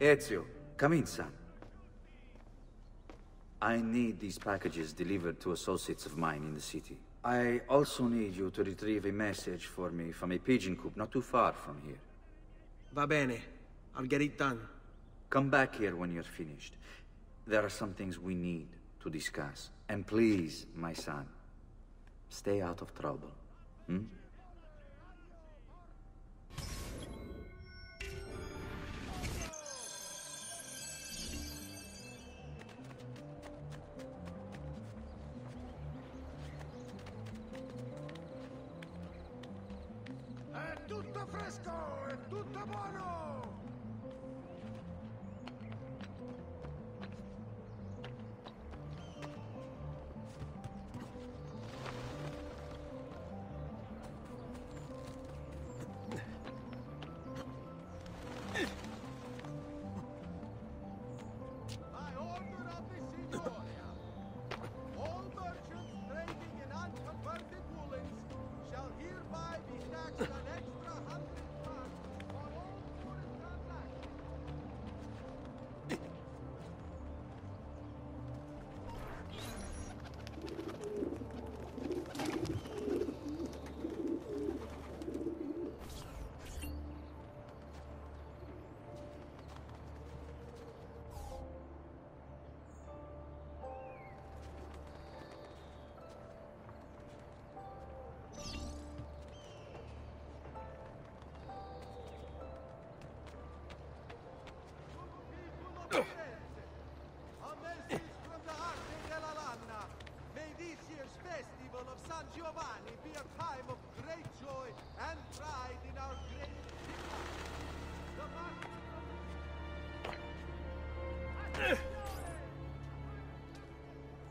Ezio, come in, son. I need these packages delivered to associates of mine in the city. I also need you to retrieve a message for me from a pigeon coop not too far from here. Va bene. I'll get it done. Come back here when you're finished. There are some things we need to discuss. And please, my son, stay out of trouble. Hmm?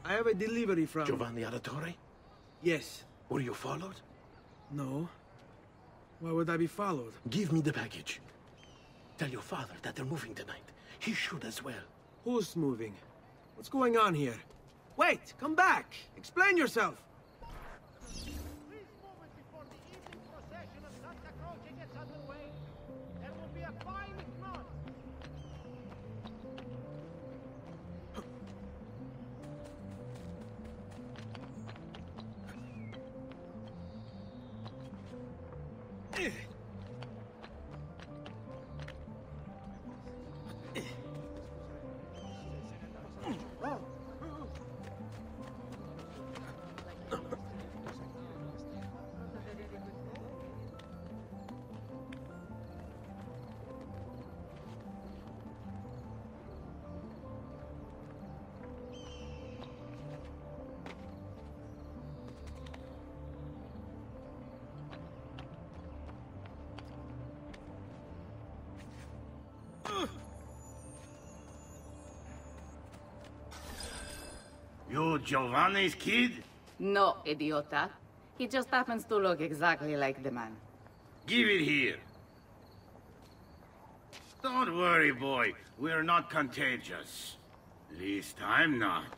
I have a delivery from... Giovanni Auditore? Yes. Were you followed? No. Why would I be followed? Give me the package. Tell your father that they're moving tonight. He should as well. Who's moving? What's going on here? Wait! Come back! Explain yourself! You Giovanni's kid? No, idiota. He just happens to look exactly like the man. Give it here. Don't worry, boy. We're not contagious. At Least I'm not.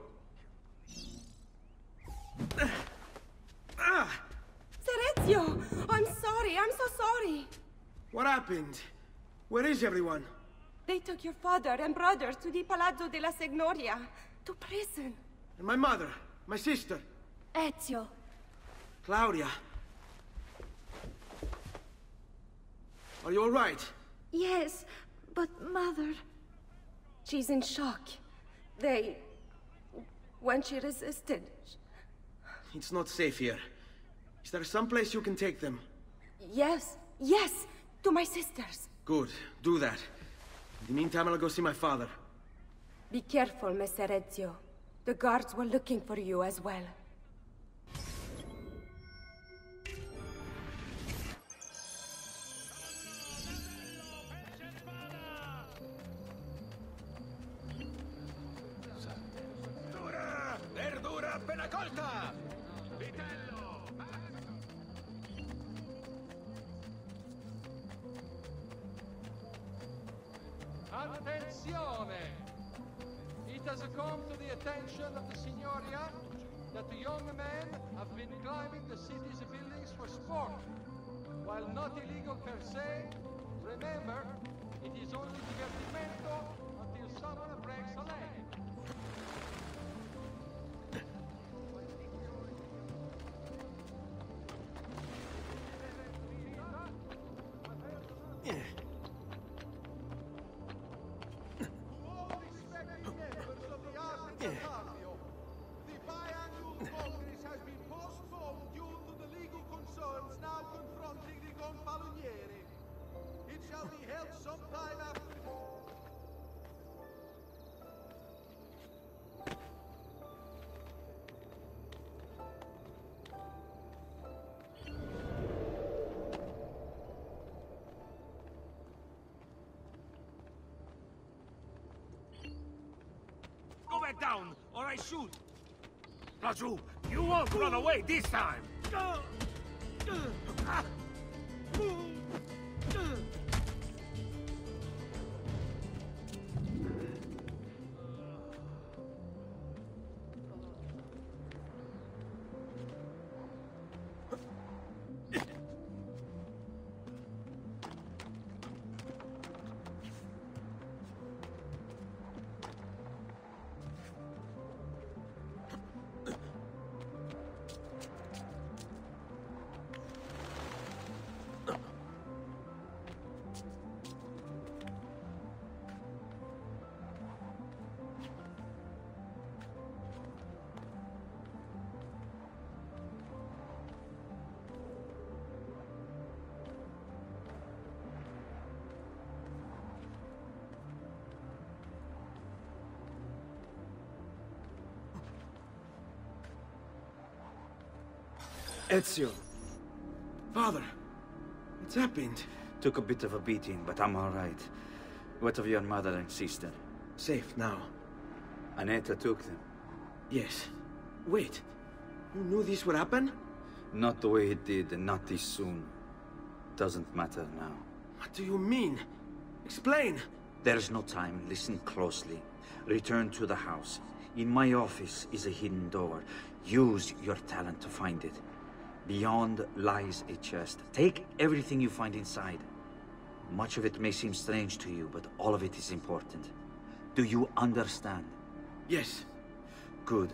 happened? Where is everyone? They took your father and brothers to the Palazzo della Signoria, to prison. And my mother? My sister? Ezio, Claudia? Are you all right? yes, but mother... She's in shock. They. When she resisted. It's not safe here. Is there some place you can take them? Yes, yes, to my sisters. Good, do that. In the meantime, I'll go see my father. Be careful, Messer Ezio. The guards were looking for you as well. Climbing the city's buildings for sport. While not illegal per se, remember, it is only divertimento until someone breaks a leg. Down, or I shoot! Raju, you won't run away this time! Uh, uh, Ezio. Father, what's happened? Took a bit of a beating, but I'm all right. What of your mother and sister? Safe now. Annetta took them. Yes. Wait. You knew this would happen? Not the way it did, and not this soon. Doesn't matter now. What do you mean? Explain! There's no time. Listen closely. Return to the house. In my office is a hidden door. Use your talent to find it. Beyond lies a chest. Take everything you find inside. Much of it may seem strange to you, but all of it is important. Do you understand? Yes. Good.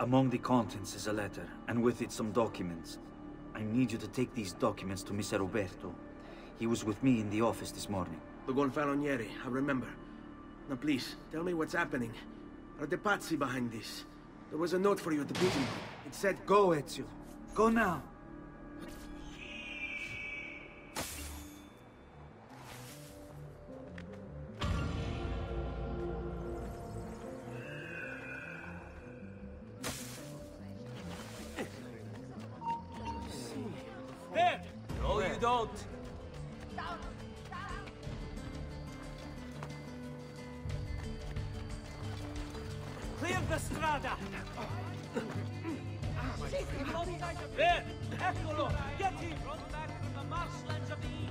Among the contents is a letter, and with it some documents. I need you to take these documents to Messer Uberto. He was with me in the office this morning. The Gonfaloniere, I remember. Now please, tell me what's happening. Are the Pazzi behind this? There was a note for you at the meeting. It said, Go, Ezio. Go now. There! No, you don't! Clear the strada! Get him! Run back from the marshlands of the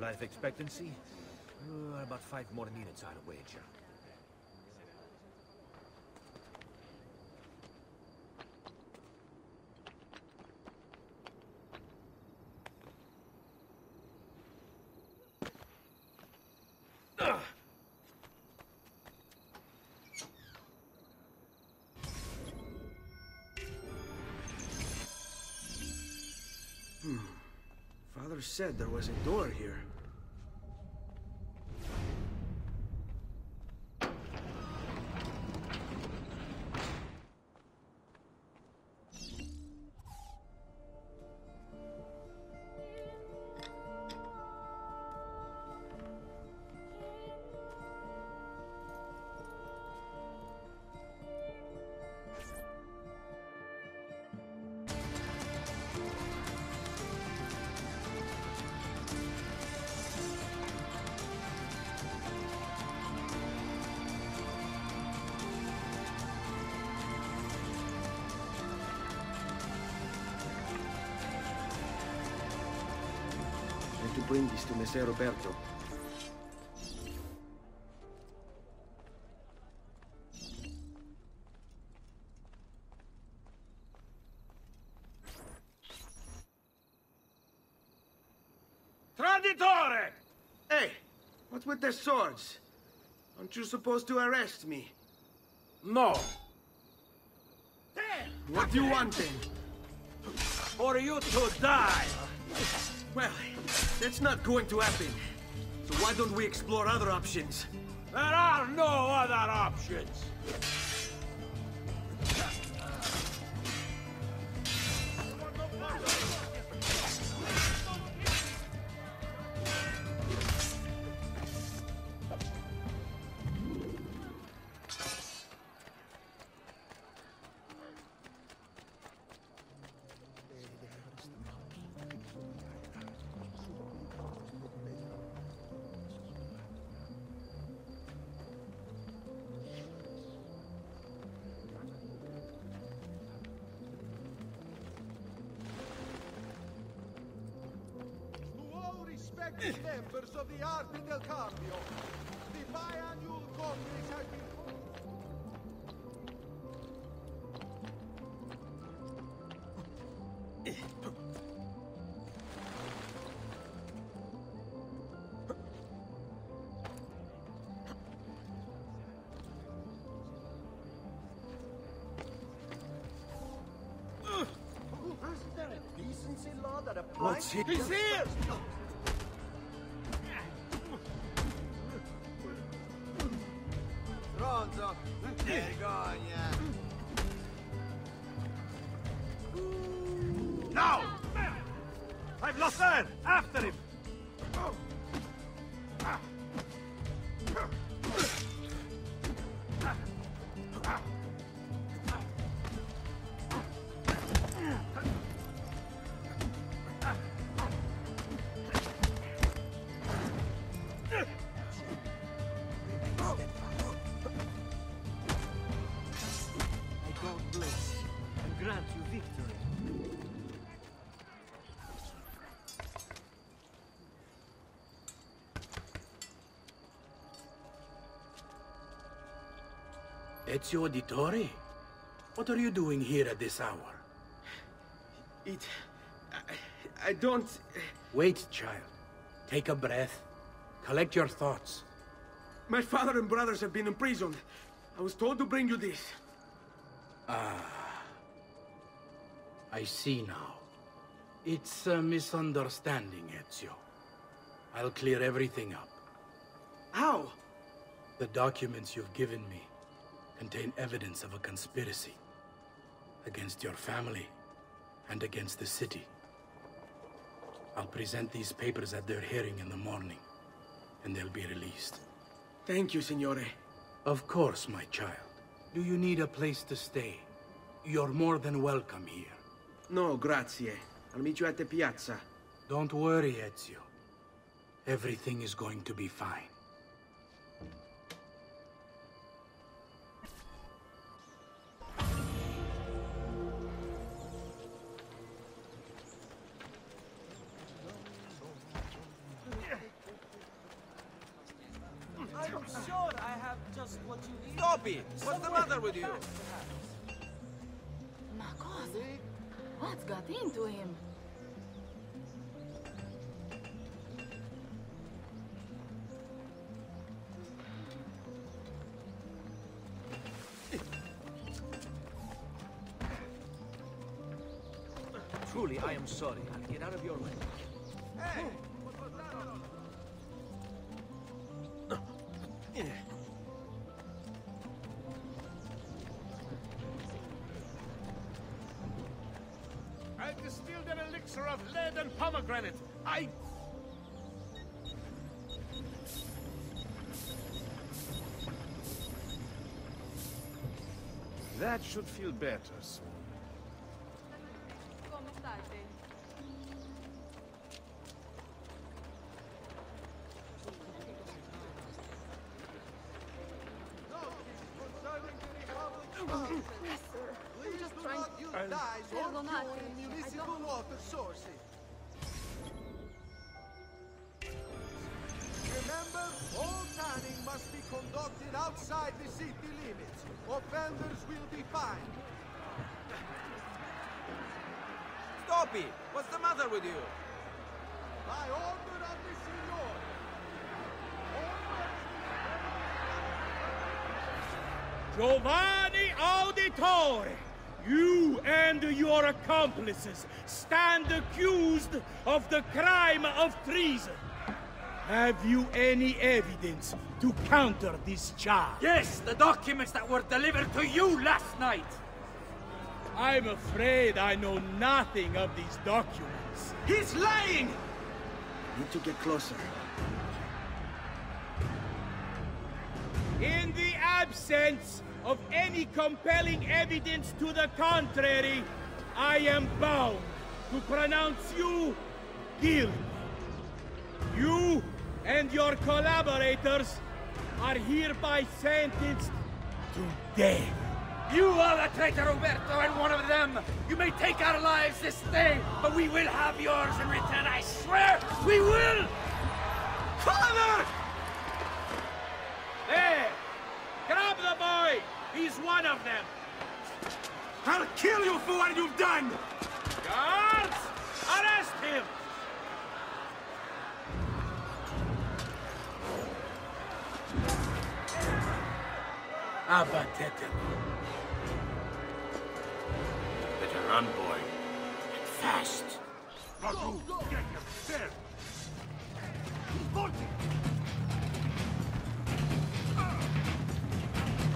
Life expectancy? Uh, about five more minutes, I'd wager. Said there was a door here. E tu brindis to Messer Uberto. Traditore! Hey! What's with the swords? Aren't you supposed to arrest me? No. What do you want then? For you to die. Well, that's not going to happen. So why don't we explore other options? There are no other options. What's he- He's here! Ezio Auditore? What are you doing here at this hour? It... I, I don't... Wait, child. Take a breath. Collect your thoughts. My father and brothers have been imprisoned. I was told to bring you this. Ah. I see now. It's a misunderstanding, Ezio. I'll clear everything up. How? The documents you've given me contain evidence of a conspiracy against your family and against the city. I'll present these papers at their hearing in the morning, and they'll be released. Thank you, Signore. Of course, my child. Do you need a place to stay? You're more than welcome here. No, grazie. I'll meet you at the piazza. Don't worry, Ezio. Everything is going to be fine. Stop it! What's the matter with you? What's got into him? Truly, I am sorry. I'll get out of your way. In municipal water sources. Remember, all tanning must be conducted outside the city limits. Offenders will be fined. Stop it! What's the matter with you? By order of the Signoria. Giovanni Auditore, you and your accomplices stand accused of the crime of treason. Have you any evidence to counter this charge? Yes, the documents that were delivered to you last night. I'm afraid I know nothing of these documents. He's lying! Need to get closer. In the absence of any compelling evidence to the contrary, I am bound to pronounce you guilty. You and your collaborators are hereby sentenced to death. You are the traitor, Uberto, and one of them. You may take our lives this day, but we will have yours in return, I swear! We will! Father! There! Grab the boy! He's one of them! I'll kill you for what you've done! Guards! Arrest him! Abatete. Better run, boy. And fast. Go, go! Get him! There!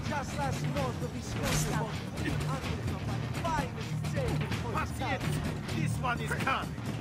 Just last north of Visconti, the finest jail for his Pass it! time. This one is coming!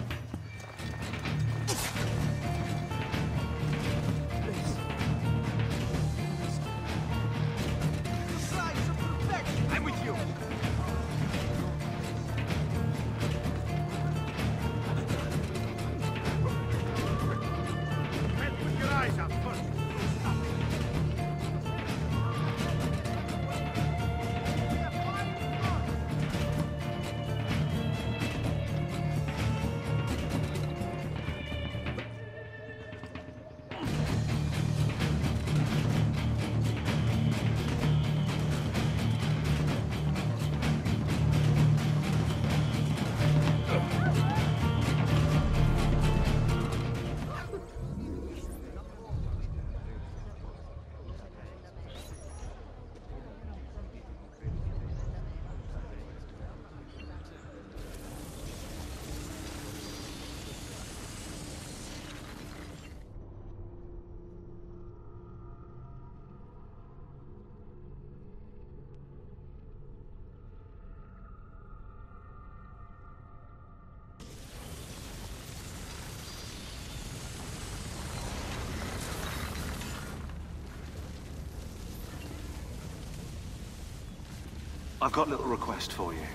I've got a little request for you.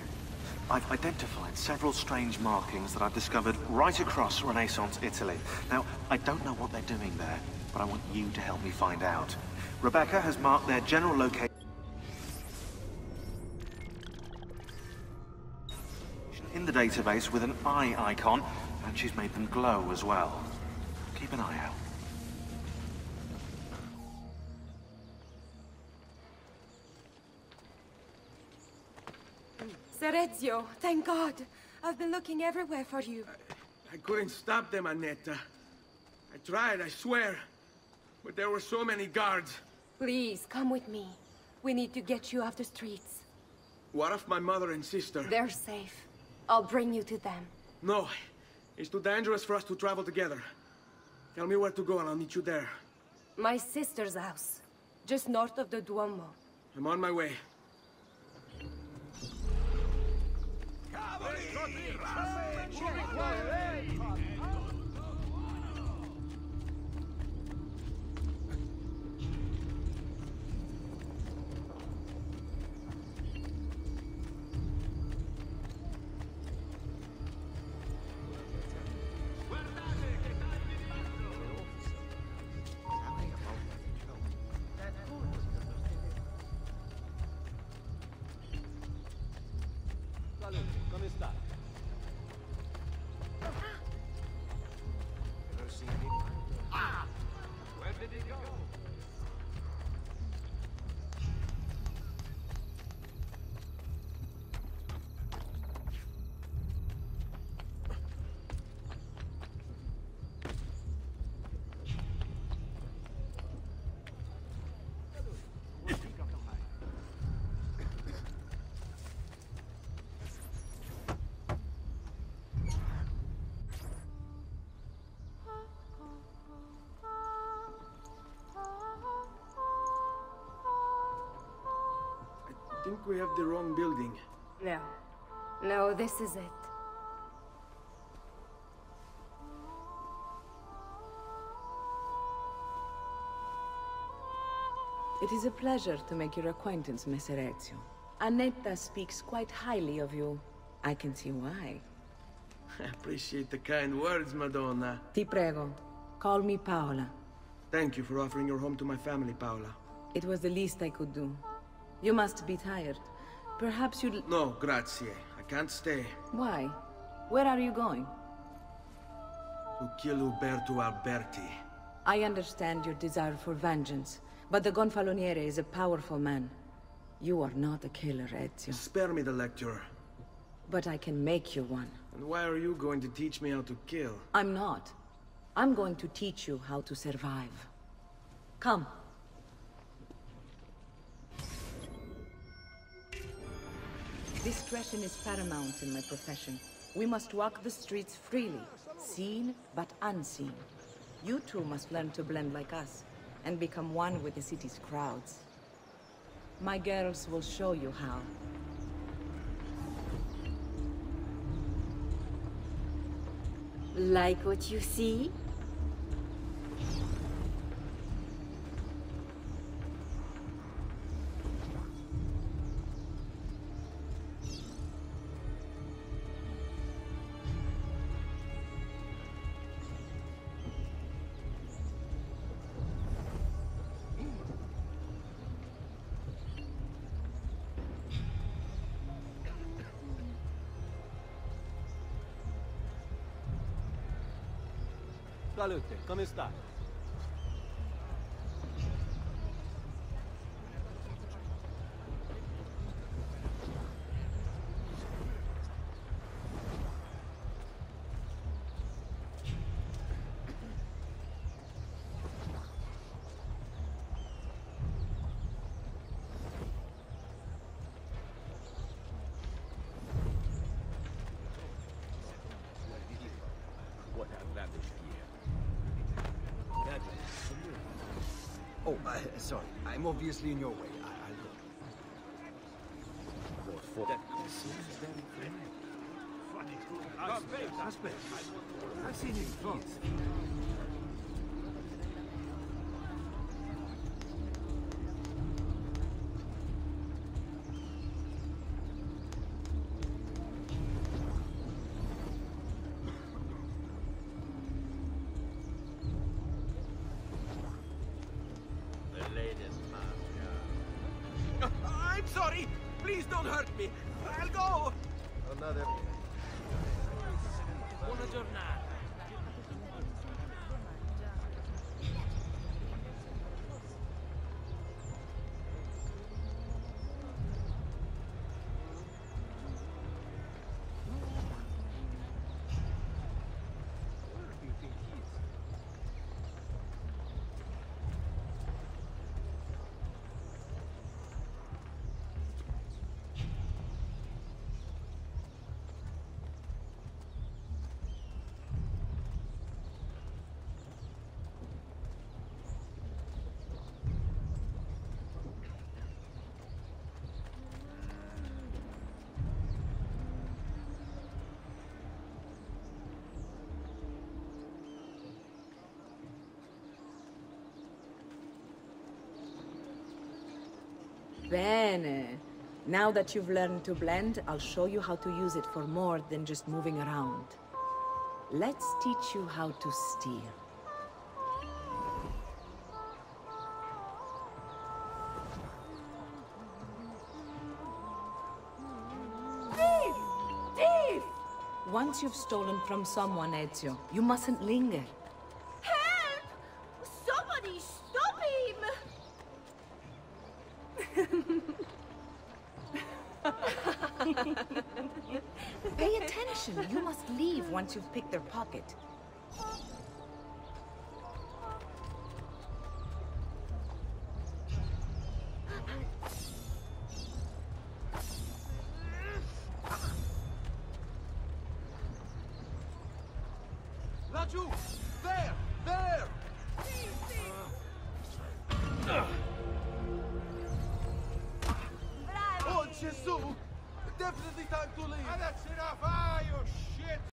I've identified several strange markings that I've discovered right across Renaissance Italy. Now, I don't know what they're doing there, but I want you to help me find out. Rebecca has marked their general location in the database with an eye icon, and she's made them glow as well. Keep an eye out. Ezio, thank God. I've been looking everywhere for you. I couldn't stop them, Annetta. I tried, I swear. But there were so many guards. Please, come with me. We need to get you off the streets. What of my mother and sister? They're safe. I'll bring you to them. No. It's too dangerous for us to travel together. Tell me where to go and I'll meet you there. My sister's house. Just north of the Duomo. I'm on my way. Отлично! Ура! Think we have the wrong building. No. No, this is it. It is a pleasure to make your acquaintance, Messer Ezio. Annetta speaks quite highly of you. I can see why. I appreciate the kind words, Madonna. Ti prego, call me Paola. Thank you for offering your home to my family, Paola. It was the least I could do. You must be tired. Perhaps you'd... No, grazie. I can't stay. Why? Where are you going? To kill Uberto Alberti. I understand your desire for vengeance, but the Gonfaloniere is a powerful man. You are not a killer, Ezio. Spare me the lecture. But I can make you one. And why are you going to teach me how to kill? I'm not. I'm going to teach you how to survive. Come. Discretion is paramount in my profession. We must walk the streets freely, seen but unseen. You too must learn to blend like us, and become one with the city's crowds. My girls will show you how. Like what you see? Galante, como está? I'm obviously in your way. I I'll go. What for? That seems very friendly. Suspect, suspect. I've seen you before. Bene. Now that you've learned to blend, I'll show you how to use it for more than just moving around. Let's teach you how to steal. Thief! Thief! Once you've stolen from someone, Ezio, you mustn't linger. Help! Somebody stop him! Pay attention. You must leave once you've picked their pocket.